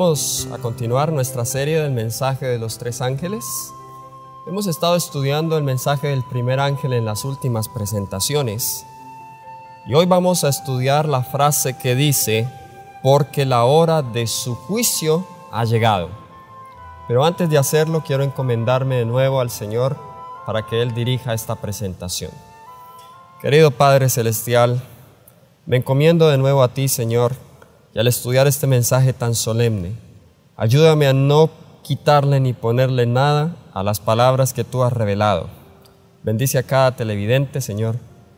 Vamos a continuar nuestra serie del mensaje de los tres ángeles. Hemos estado estudiando el mensaje del primer ángel en las últimas presentaciones y hoy vamos a estudiar la frase que dice, porque la hora de su juicio ha llegado. Pero antes de hacerlo quiero encomendarme de nuevo al Señor para que Él dirija esta presentación. Querido Padre Celestial, me encomiendo de nuevo a ti, Señor, y al estudiar este mensaje tan solemne, ayúdame a no quitarle ni ponerle nada a las palabras que tú has revelado. Bendice a cada televidente, Señor,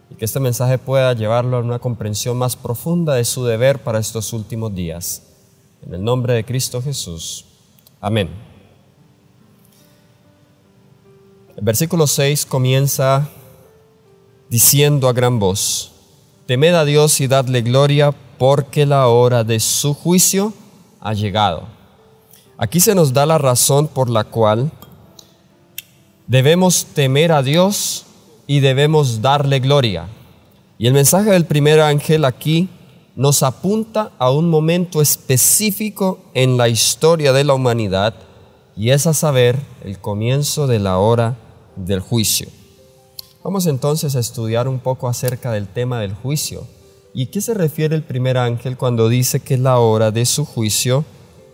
y que este mensaje pueda llevarlo a una comprensión más profunda de su deber para estos últimos días. En el nombre de Cristo Jesús. Amén. El versículo 6 comienza diciendo a gran voz, Temed a Dios y dadle gloria porque la hora de su juicio ha llegado. Aquí se nos da la razón por la cual debemos temer a Dios y debemos darle gloria. Y el mensaje del primer ángel aquí nos apunta a un momento específico en la historia de la humanidad y es a saber el comienzo de la hora del juicio. Vamos entonces a estudiar un poco acerca del tema del juicio ¿Y qué se refiere el primer ángel cuando dice que la hora de su juicio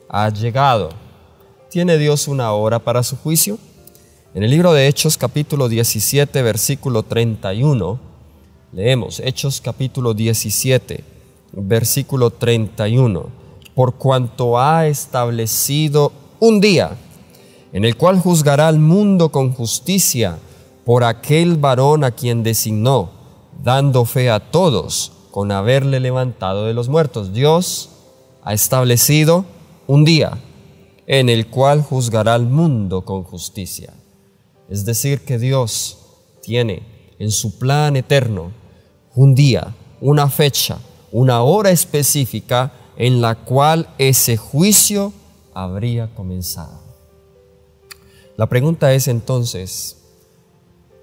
ha llegado? ¿Tiene Dios una hora para su juicio? En el libro de Hechos capítulo 17 versículo 31 leemos Hechos capítulo 17 versículo 31 por cuanto ha establecido un día en el cual juzgará al mundo con justicia por aquel varón a quien designó, dando fe a todos con haberle levantado de los muertos. Dios ha establecido un día en el cual juzgará al mundo con justicia. Es decir, que Dios tiene en su plan eterno un día, una fecha, una hora específica en la cual ese juicio habría comenzado. La pregunta es entonces,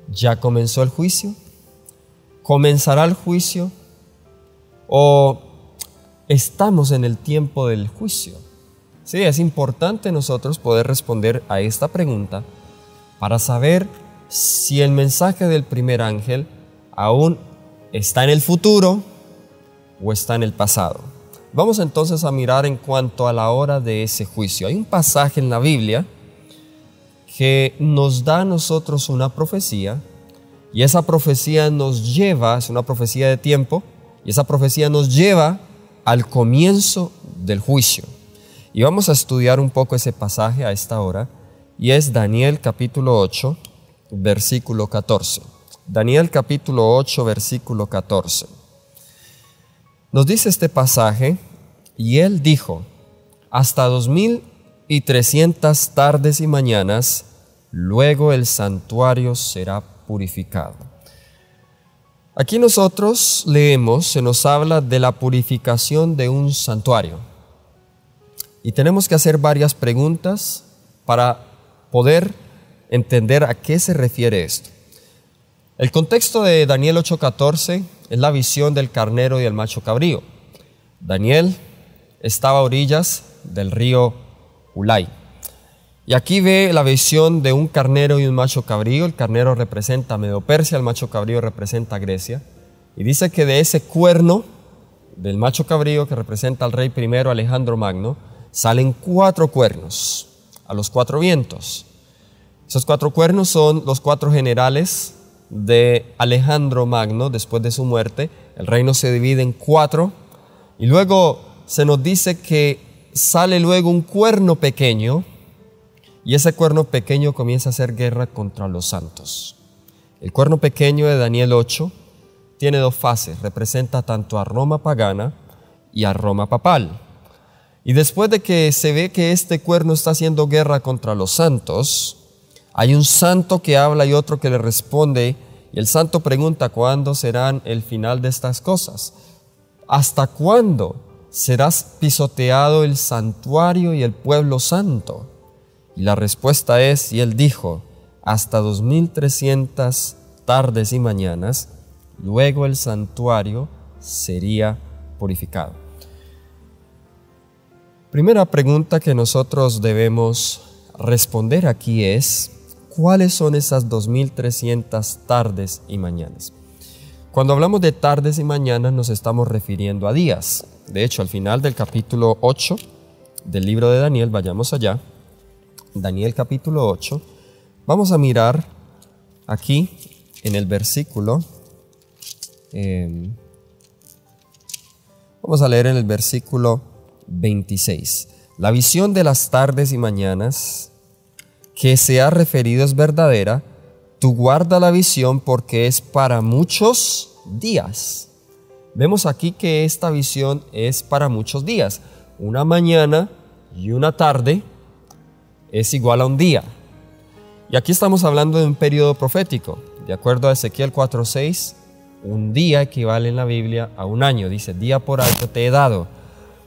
¿ya comenzó el juicio? ¿Comenzará el juicio? O estamos en el tiempo del juicio? Sí, es importante nosotros poder responder a esta pregunta para saber si el mensaje del primer ángel aún está en el futuro o está en el pasado. Vamos entonces a mirar en cuanto a la hora de ese juicio. Hay un pasaje en la Biblia que nos da a nosotros una profecía y esa profecía nos lleva, es una profecía de tiempo, y esa profecía nos lleva al comienzo del juicio. Y vamos a estudiar un poco ese pasaje a esta hora, y es Daniel capítulo 8, versículo 14. Daniel capítulo 8, versículo 14. Nos dice este pasaje, y él dijo, hasta dos mil y trescientas tardes y mañanas, luego el santuario será purificado. Aquí nosotros leemos, se nos habla de la purificación de un santuario. Y tenemos que hacer varias preguntas para poder entender a qué se refiere esto. El contexto de Daniel 8:14 es la visión del carnero y el macho cabrío. Daniel estaba a orillas del río Ulay. Y aquí ve la visión de un carnero y un macho cabrío. El carnero representa Medo Persia, el macho cabrío representa Grecia. Y dice que de ese cuerno del macho cabrío que representa al rey primero Alejandro Magno, salen cuatro cuernos a los cuatro vientos. Esos cuatro cuernos son los cuatro generales de Alejandro Magno después de su muerte. El reino se divide en cuatro. Y luego se nos dice que sale luego un cuerno pequeño y ese cuerno pequeño comienza a hacer guerra contra los santos. El cuerno pequeño de Daniel 8 tiene dos fases, representa tanto a Roma pagana y a Roma papal. Y después de que se ve que este cuerno está haciendo guerra contra los santos, hay un santo que habla y otro que le responde, y el santo pregunta cuándo serán el final de estas cosas. ¿Hasta cuándo serás pisoteado el santuario y el pueblo santo? Y la respuesta es, y él dijo, hasta 2300 tardes y mañanas, luego el santuario sería purificado. Primera pregunta que nosotros debemos responder aquí es, ¿cuáles son esas 2300 tardes y mañanas? Cuando hablamos de tardes y mañanas nos estamos refiriendo a días. De hecho, al final del capítulo 8 del libro de Daniel, vayamos allá, Daniel capítulo 8, vamos a mirar aquí en el versículo, em, vamos a leer en el versículo 26. La visión de las tardes y mañanas que se ha referido es verdadera, tú guarda la visión porque es para muchos días. Vemos aquí que esta visión es para muchos días. Una mañana y una tarde es igual a un día. Y aquí estamos hablando de un periodo profético. De acuerdo a Ezequiel 4:6, un día equivale en la Biblia a un año. Dice, día por alto te he dado.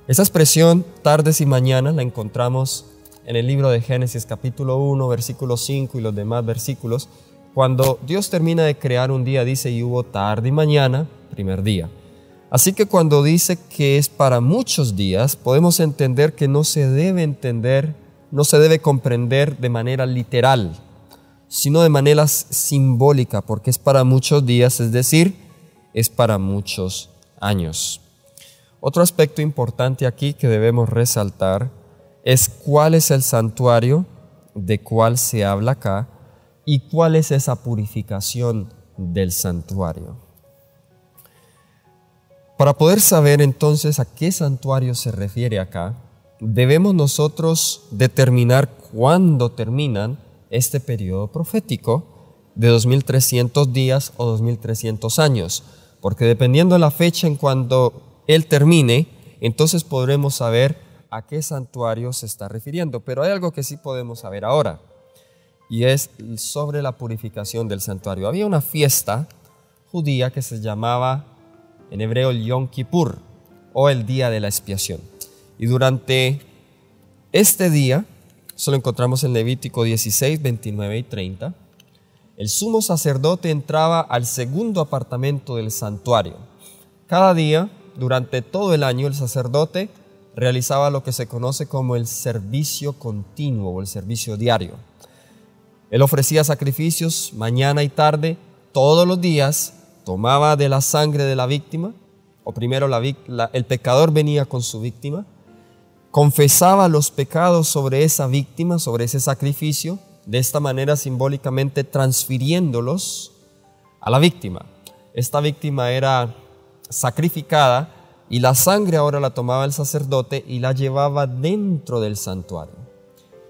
Esa expresión, tardes y mañanas, la encontramos en el libro de Génesis capítulo 1, versículo 5 y los demás versículos. Cuando Dios termina de crear un día, dice, y hubo tarde y mañana, primer día. Así que cuando dice que es para muchos días, podemos entender que no se debe entender, no se debe comprender de manera literal, sino de manera simbólica, porque es para muchos días, es decir, es para muchos años. Otro aspecto importante aquí que debemos resaltar es cuál es el santuario de cuál se habla acá y cuál es esa purificación del santuario. Para poder saber entonces a qué santuario se refiere acá, debemos nosotros determinar cuándo terminan este periodo profético de 2300 días o 2300 años, porque dependiendo de la fecha en cuando él termine, entonces podremos saber a qué santuario se está refiriendo. Pero hay algo que sí podemos saber ahora, y es sobre la purificación del santuario. Había una fiesta judía que se llamaba en hebreo Yom Kippur, o el día de la expiación. Y durante este día, eso lo encontramos en Levítico 16, 29 y 30, el sumo sacerdote entraba al segundo apartamento del santuario. Cada día durante todo el año el sacerdote realizaba lo que se conoce como el servicio continuo o el servicio diario. Él ofrecía sacrificios mañana y tarde, todos los días, tomaba de la sangre de la víctima, o primero el pecador venía con su víctima, confesaba los pecados sobre esa víctima, sobre ese sacrificio, de esta manera simbólicamente transfiriéndolos a la víctima. Esta víctima era sacrificada y la sangre ahora la tomaba el sacerdote y la llevaba dentro del santuario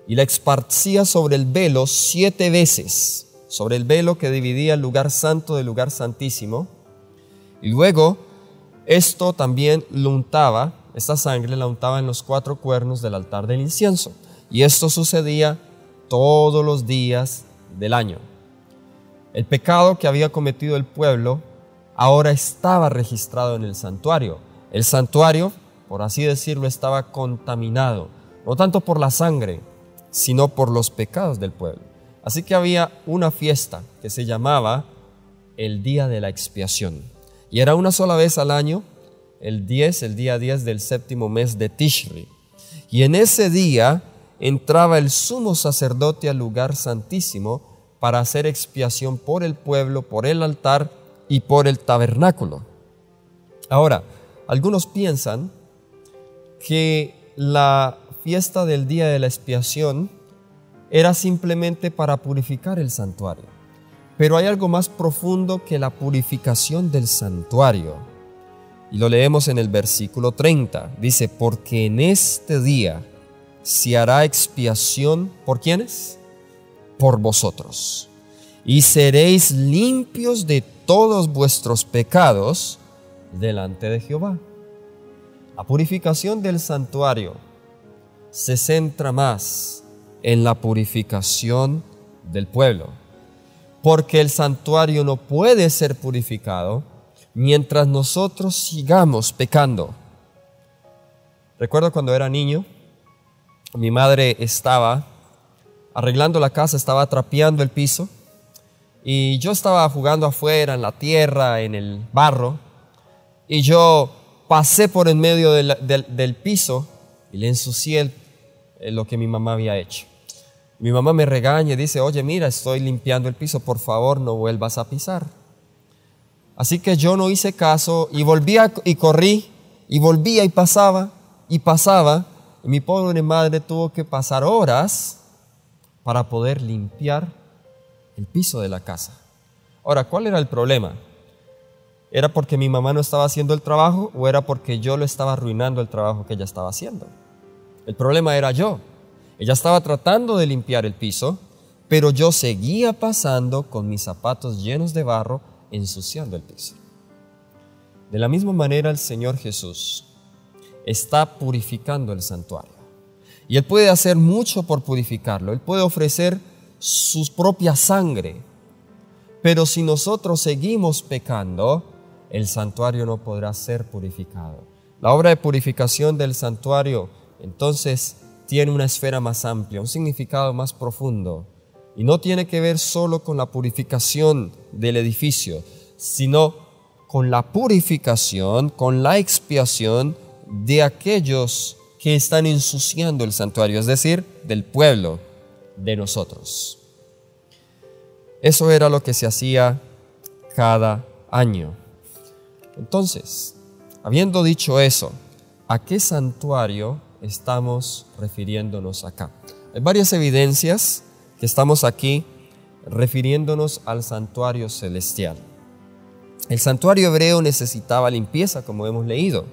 y la esparcía sobre el velo siete veces, sobre el velo que dividía el lugar santo del lugar santísimo. Y luego esto también lo untaba, esta sangre la untaba en los cuatro cuernos del altar del incienso. Y esto sucedía todos los días del año. El pecado que había cometido el pueblo ahora estaba registrado en el santuario. El santuario, por así decirlo, estaba contaminado, no tanto por la sangre, sino por los pecados del pueblo. Así que había una fiesta que se llamaba el Día de la Expiación. Y era una sola vez al año, el 10, el día 10 del séptimo mes de Tishri. Y en ese día entraba el sumo sacerdote al lugar santísimo para hacer expiación por el pueblo, por el altar y por el tabernáculo. Ahora, algunos piensan que la fiesta del día de la expiación era simplemente para purificar el santuario. Pero hay algo más profundo que la purificación del santuario. Y lo leemos en el versículo 30. Dice, porque en este día se hará expiación por quienes? Por vosotros. Y seréis limpios de todos vuestros pecados delante de Jehová. La purificación del santuario se centra más en la purificación del pueblo, porque el santuario no puede ser purificado mientras nosotros sigamos pecando. Recuerdo cuando era niño, mi madre estaba arreglando la casa, estaba trapeando el piso y yo estaba jugando afuera, en la tierra, en el barro, y yo pasé por en medio del, piso y le ensucié eh, lo que mi mamá había hecho. Mi mamá me regaña y dice, oye, mira, estoy limpiando el piso, por favor no vuelvas a pisar. Así que yo no hice caso y volvía y corrí y volvía y pasaba y pasaba. Y mi pobre madre tuvo que pasar horas para poder limpiar el piso de la casa. Ahora, ¿cuál era el problema? ¿Era porque mi mamá no estaba haciendo el trabajo o era porque yo lo estaba arruinando el trabajo que ella estaba haciendo? El problema era yo. Ella estaba tratando de limpiar el piso, pero yo seguía pasando con mis zapatos llenos de barro ensuciando el piso. De la misma manera el Señor Jesús está purificando el santuario. Y Él puede hacer mucho por purificarlo. Él puede ofrecer su propia sangre. Pero si nosotros seguimos pecando, el santuario no podrá ser purificado. La obra de purificación del santuario entonces tiene una esfera más amplia, un significado más profundo. Y no tiene que ver solo con la purificación del edificio, sino con la purificación, con la expiación de aquellos que están ensuciando el santuario, es decir, del pueblo, de nosotros. Eso era lo que se hacía cada año. Entonces, habiendo dicho eso, ¿a qué santuario estamos refiriéndonos acá? Hay varias evidencias que estamos aquí refiriéndonos al santuario celestial. El santuario hebreo necesitaba limpieza, como hemos leído,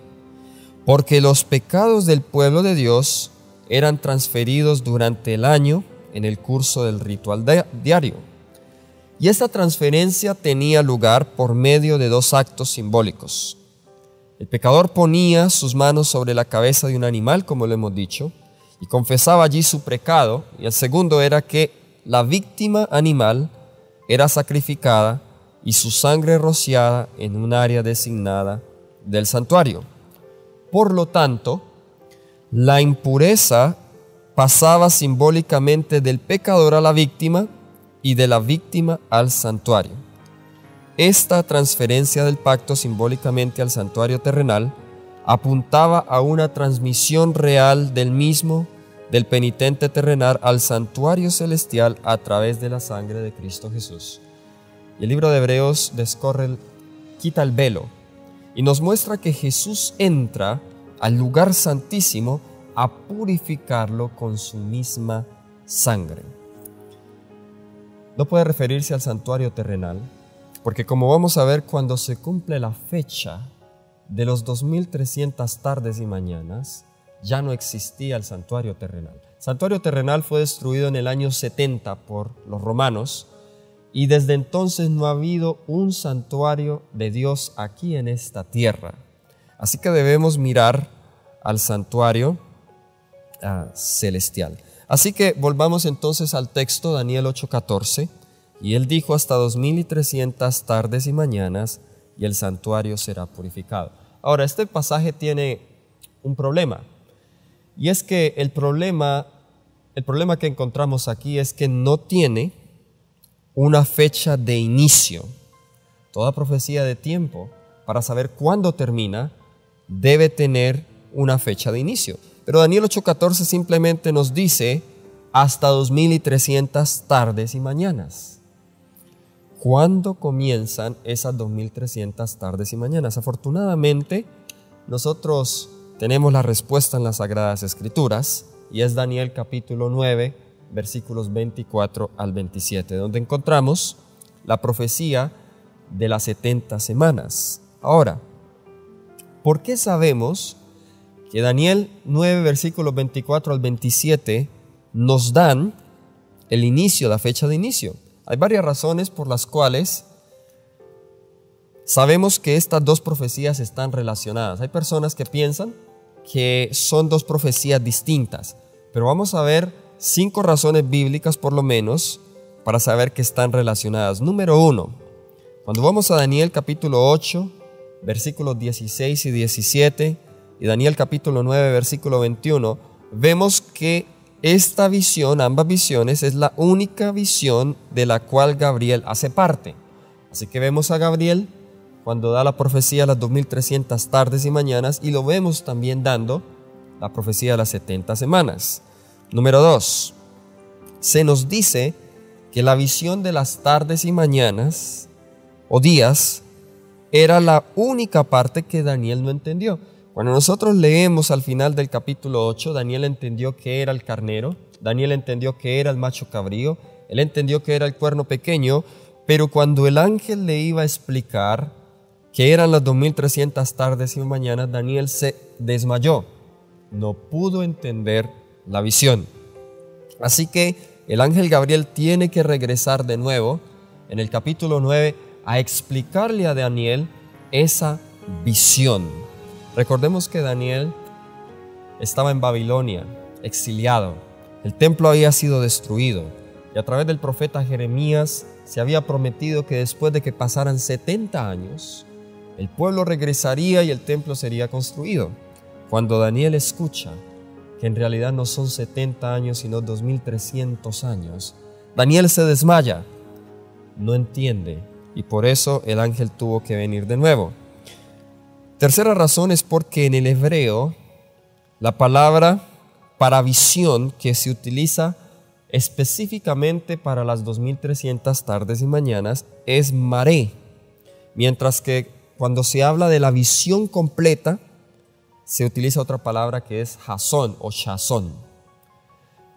porque los pecados del pueblo de Dios eran transferidos durante el año en el curso del ritual diario. Y esta transferencia tenía lugar por medio de dos actos simbólicos. El pecador ponía sus manos sobre la cabeza de un animal, como lo hemos dicho, y confesaba allí su pecado. Y el segundo era que la víctima animal era sacrificada y su sangre rociada en un área designada del santuario. Por lo tanto, la impureza pasaba simbólicamente del pecador a la víctima y de la víctima al santuario. Esta transferencia del pacto simbólicamente al santuario terrenal apuntaba a una transmisión real del mismo del penitente terrenal al santuario celestial a través de la sangre de Cristo Jesús. Y el libro de Hebreos descorre, quita el velo y nos muestra que Jesús entra al lugar santísimo a purificarlo con su misma sangre no puede referirse al santuario terrenal, porque como vamos a ver cuando se cumple la fecha de los 2300 tardes y mañanas, ya no existía el santuario terrenal. El santuario terrenal fue destruido en el año 70 por los romanos y desde entonces no ha habido un santuario de Dios aquí en esta tierra. Así que debemos mirar al santuario ah, celestial. Así que volvamos entonces al texto Daniel 8:14, y él dijo hasta 2300 tardes y mañanas, y el santuario será purificado. Ahora, este pasaje tiene un problema, y es que el problema, el problema que encontramos aquí es que no tiene una fecha de inicio. Toda profecía de tiempo, para saber cuándo termina, debe tener una fecha de inicio. Pero Daniel 8:14 simplemente nos dice hasta 2300 tardes y mañanas. ¿Cuándo comienzan esas 2300 tardes y mañanas? Afortunadamente, nosotros tenemos la respuesta en las Sagradas Escrituras y es Daniel capítulo 9, versículos 24 al 27, donde encontramos la profecía de las 70 semanas. Ahora, ¿por qué sabemos que Daniel 9, versículos 24 al 27 nos dan el inicio, la fecha de inicio. Hay varias razones por las cuales sabemos que estas dos profecías están relacionadas. Hay personas que piensan que son dos profecías distintas, pero vamos a ver cinco razones bíblicas por lo menos para saber que están relacionadas. Número uno, cuando vamos a Daniel capítulo 8, versículos 16 y 17, y Daniel capítulo 9, versículo 21, vemos que esta visión, ambas visiones, es la única visión de la cual Gabriel hace parte. Así que vemos a Gabriel cuando da la profecía a las 2300 tardes y mañanas y lo vemos también dando la profecía de las 70 semanas. Número 2. Se nos dice que la visión de las tardes y mañanas o días era la única parte que Daniel no entendió. Cuando nosotros leemos al final del capítulo 8, Daniel entendió que era el carnero, Daniel entendió que era el macho cabrío, él entendió que era el cuerno pequeño, pero cuando el ángel le iba a explicar que eran las 2300 tardes y mañanas, Daniel se desmayó. No pudo entender la visión. Así que el ángel Gabriel tiene que regresar de nuevo en el capítulo 9 a explicarle a Daniel esa visión. Recordemos que Daniel estaba en Babilonia, exiliado. El templo había sido destruido y a través del profeta Jeremías se había prometido que después de que pasaran 70 años, el pueblo regresaría y el templo sería construido. Cuando Daniel escucha que en realidad no son 70 años sino 2300 años, Daniel se desmaya, no entiende y por eso el ángel tuvo que venir de nuevo. Tercera razón es porque en el hebreo la palabra para visión que se utiliza específicamente para las 2300 tardes y mañanas es maré, mientras que cuando se habla de la visión completa se utiliza otra palabra que es jasón o chazón.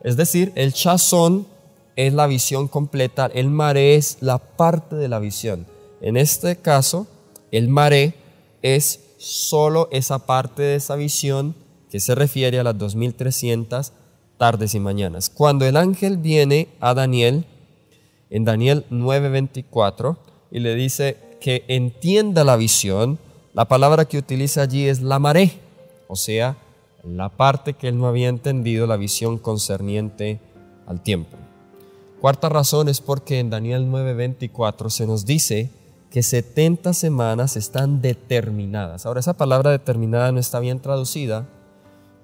Es decir, el chazón es la visión completa, el maré es la parte de la visión. En este caso, el maré es solo esa parte de esa visión que se refiere a las 2300 tardes y mañanas. Cuando el ángel viene a Daniel, en Daniel 9:24, y le dice que entienda la visión, la palabra que utiliza allí es la maré, o sea, la parte que él no había entendido, la visión concerniente al tiempo. Cuarta razón es porque en Daniel 9:24 se nos dice que 70 semanas están determinadas. Ahora, esa palabra determinada no está bien traducida,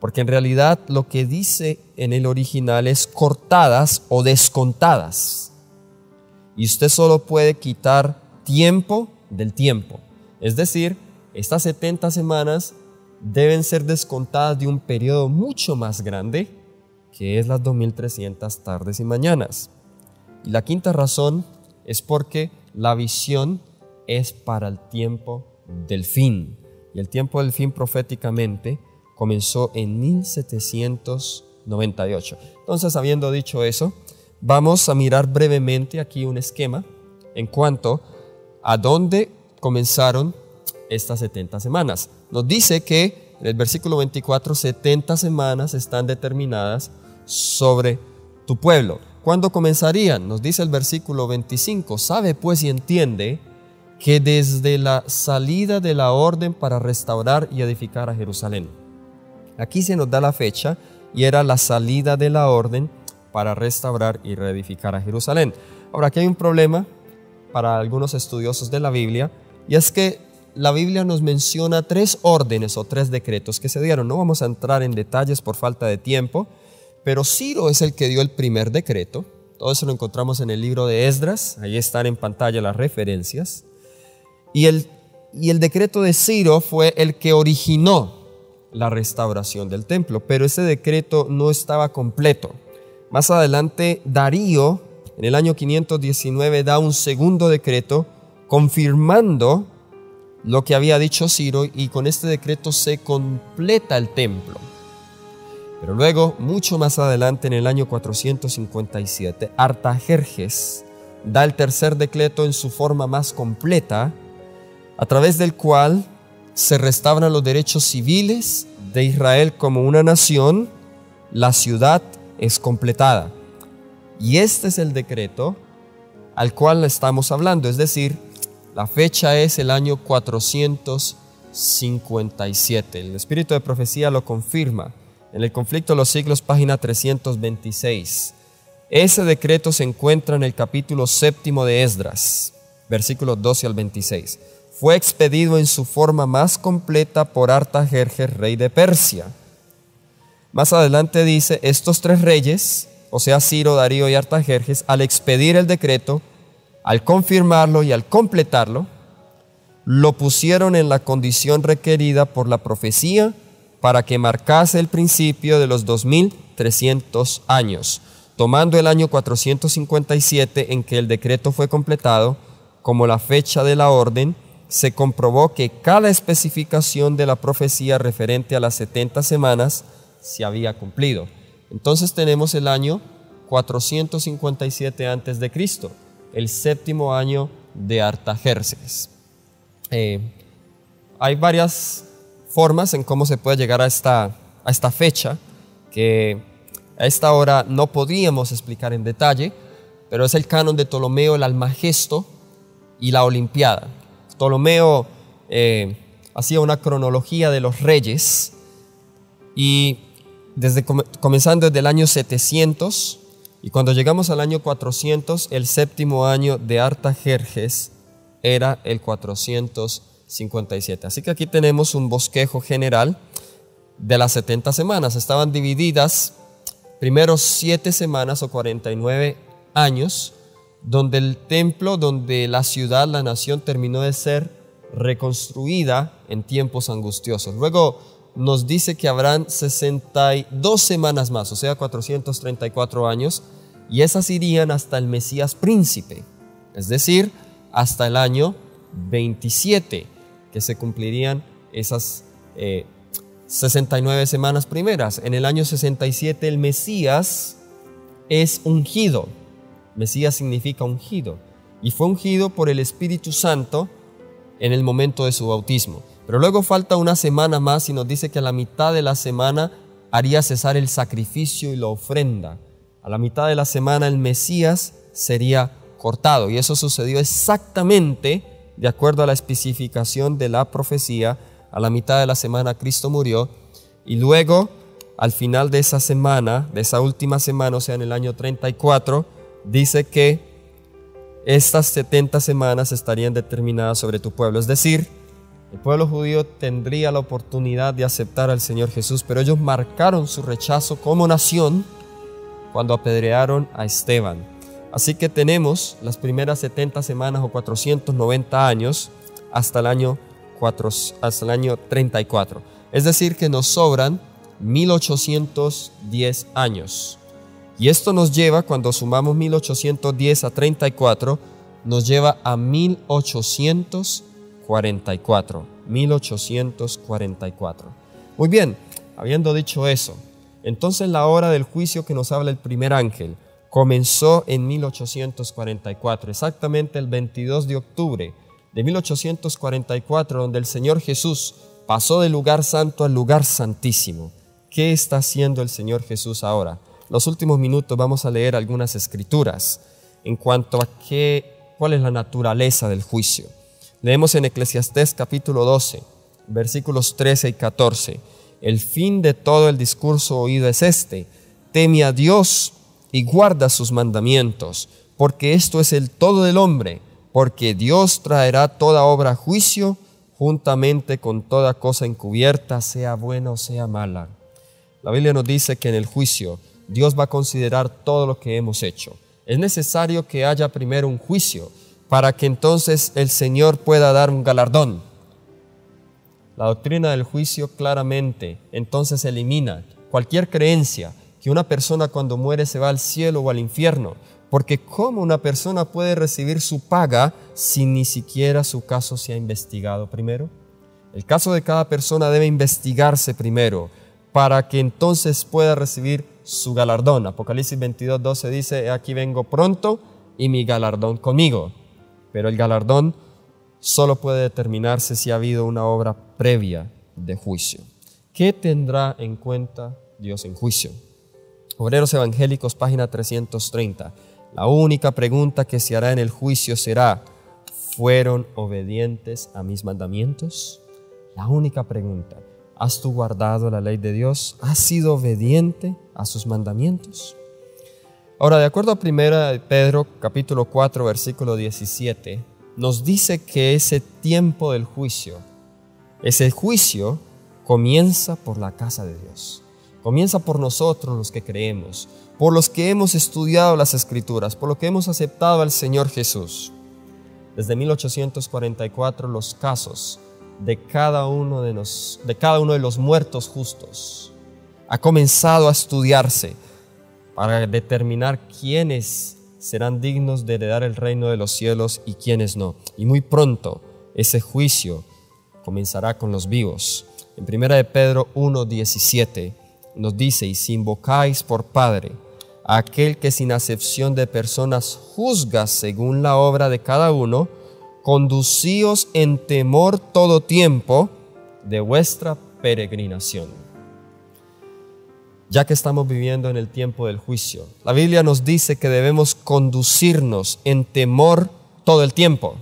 porque en realidad lo que dice en el original es cortadas o descontadas. Y usted solo puede quitar tiempo del tiempo. Es decir, estas 70 semanas deben ser descontadas de un periodo mucho más grande, que es las 2300 tardes y mañanas. Y la quinta razón es porque la visión es para el tiempo del fin. Y el tiempo del fin proféticamente comenzó en 1798. Entonces, habiendo dicho eso, vamos a mirar brevemente aquí un esquema en cuanto a dónde comenzaron estas 70 semanas. Nos dice que en el versículo 24, 70 semanas están determinadas sobre tu pueblo. ¿Cuándo comenzarían? Nos dice el versículo 25, sabe pues y entiende que desde la salida de la orden para restaurar y edificar a Jerusalén Aquí se nos da la fecha y era la salida de la orden para restaurar y reedificar a Jerusalén. Ahora, aquí hay un problema para algunos estudiosos de la Biblia y es que la Biblia nos menciona tres órdenes o tres decretos que se dieron. No vamos a entrar en detalles por falta de tiempo, pero Ciro es el que dio el primer decreto. Todo eso lo encontramos en el libro de Esdras, ahí están en pantalla las referencias. Y el, y el decreto de Ciro fue el que originó la restauración del templo, pero ese decreto no estaba completo. Más adelante, Darío, en el año 519, da un segundo decreto confirmando lo que había dicho Ciro y con este decreto se completa el templo. Pero luego, mucho más adelante, en el año 457, Artajerjes da el tercer decreto en su forma más completa, a través del cual se restauran los derechos civiles de Israel como una nación, la ciudad es completada. Y este es el decreto al cual estamos hablando, es decir, la fecha es el año 457. El espíritu de profecía lo confirma. En el conflicto de los siglos, página 326. Ese decreto se encuentra en el capítulo séptimo de Esdras, versículos 12 al 26 fue expedido en su forma más completa por Artajerjes, rey de Persia. Más adelante dice, estos tres reyes, o sea, Ciro, Darío y Artajerjes, al expedir el decreto, al confirmarlo y al completarlo, lo pusieron en la condición requerida por la profecía, para que marcase el principio de los 2300 años, tomando el año 457 en que el decreto fue completado como la fecha de la orden, se comprobó que cada especificación de la profecía referente a las 70 semanas se había cumplido. Entonces tenemos el año 457 antes de Cristo, el séptimo año de Artajerjes. Eh, hay varias formas en cómo se puede llegar a esta, a esta fecha, que a esta hora no podríamos explicar en detalle, pero es el canon de Ptolomeo, el Almagesto y la Olimpiada. Ptolomeo eh, hacía una cronología de los reyes y desde, comenzando desde el año 700 y cuando llegamos al año 400, el séptimo año de Artajerjes era el 400 57. Así que aquí tenemos un bosquejo general de las 70 semanas. Estaban divididas primero 7 semanas o 49 años, donde el templo, donde la ciudad, la nación terminó de ser reconstruida en tiempos angustiosos. Luego nos dice que habrán 62 semanas más, o sea, 434 años, y esas irían hasta el Mesías príncipe, es decir, hasta el año 27 que se cumplirían esas 69 eh, semanas primeras. En el año 67 el Mesías es ungido. Mesías significa ungido. Y fue ungido por el Espíritu Santo en el momento de su bautismo. Pero luego falta una semana más y nos dice que a la mitad de la semana haría cesar el sacrificio y la ofrenda. A la mitad de la semana el Mesías sería cortado. Y eso sucedió exactamente de acuerdo a la especificación de la profecía, a la mitad de la semana Cristo murió y luego al final de esa semana, de esa última semana, o sea, en el año 34, dice que estas 70 semanas estarían determinadas sobre tu pueblo. Es decir, el pueblo judío tendría la oportunidad de aceptar al Señor Jesús, pero ellos marcaron su rechazo como nación cuando apedrearon a Esteban. Así que tenemos las primeras 70 semanas o 490 años hasta el año, 4, hasta el año 34. Es decir, que nos sobran 1810 años. Y esto nos lleva, cuando sumamos 1810 a 34, nos lleva a 1844. 1844. Muy bien, habiendo dicho eso, entonces la hora del juicio que nos habla el primer ángel comenzó en 1844, exactamente el 22 de octubre de 1844, donde el Señor Jesús pasó del lugar santo al lugar santísimo. ¿Qué está haciendo el Señor Jesús ahora? Los últimos minutos vamos a leer algunas escrituras en cuanto a qué, cuál es la naturaleza del juicio. Leemos en Eclesiastés capítulo 12, versículos 13 y 14. El fin de todo el discurso oído es este, teme a Dios y guarda sus mandamientos, porque esto es el todo del hombre, porque Dios traerá toda obra a juicio juntamente con toda cosa encubierta, sea buena o sea mala. La Biblia nos dice que en el juicio Dios va a considerar todo lo que hemos hecho. Es necesario que haya primero un juicio para que entonces el Señor pueda dar un galardón. La doctrina del juicio claramente entonces elimina cualquier creencia que una persona cuando muere se va al cielo o al infierno. Porque ¿cómo una persona puede recibir su paga si ni siquiera su caso se ha investigado primero? El caso de cada persona debe investigarse primero para que entonces pueda recibir su galardón. Apocalipsis 22, 12 dice, aquí vengo pronto y mi galardón conmigo. Pero el galardón solo puede determinarse si ha habido una obra previa de juicio. ¿Qué tendrá en cuenta Dios en juicio? Obreros Evangélicos, página 330. La única pregunta que se hará en el juicio será, ¿fueron obedientes a mis mandamientos? La única pregunta, ¿has tú guardado la ley de Dios? ¿Has sido obediente a sus mandamientos? Ahora, de acuerdo a 1 Pedro capítulo 4 versículo 17, nos dice que ese tiempo del juicio, ese juicio comienza por la casa de Dios. Comienza por nosotros los que creemos, por los que hemos estudiado las escrituras, por los que hemos aceptado al Señor Jesús. Desde 1844 los casos de cada uno de, nos, de cada uno de los muertos justos. Ha comenzado a estudiarse para determinar quiénes serán dignos de heredar el reino de los cielos y quiénes no. Y muy pronto ese juicio comenzará con los vivos. En 1 de Pedro 1:17 nos dice, "Y si invocáis por Padre a aquel que sin acepción de personas juzga según la obra de cada uno, conducíos en temor todo tiempo de vuestra peregrinación. Ya que estamos viviendo en el tiempo del juicio, la Biblia nos dice que debemos conducirnos en temor todo el tiempo.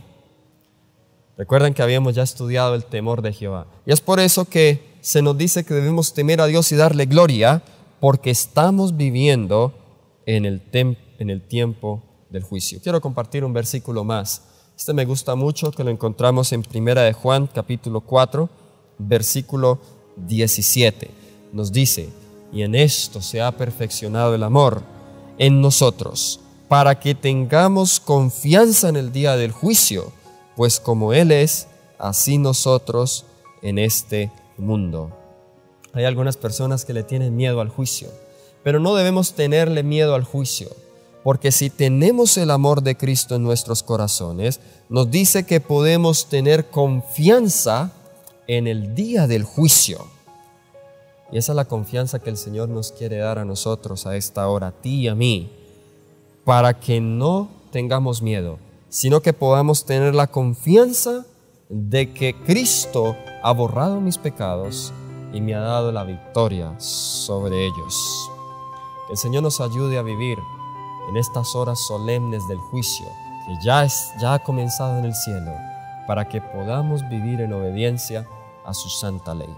Recuerden que habíamos ya estudiado el temor de Jehová. Y es por eso que se nos dice que debemos temer a Dios y darle gloria, porque estamos viviendo en el, en el tiempo del juicio. Quiero compartir un versículo más este me gusta mucho, que lo encontramos en Primera de Juan, capítulo 4, versículo 17. Nos dice, y en esto se ha perfeccionado el amor en nosotros, para que tengamos confianza en el día del juicio, pues como Él es, así nosotros en este mundo. Hay algunas personas que le tienen miedo al juicio, pero no debemos tenerle miedo al juicio porque si tenemos el amor de Cristo en nuestros corazones, nos dice que podemos tener confianza en el día del juicio. Y esa es la confianza que el Señor nos quiere dar a nosotros a esta hora, a ti y a mí, para que no tengamos miedo, sino que podamos tener la confianza de que Cristo ha borrado mis pecados y me ha dado la victoria sobre ellos. Que el Señor nos ayude a vivir en estas horas solemnes del juicio que ya, es, ya ha comenzado en el cielo, para que podamos vivir en obediencia a su santa ley.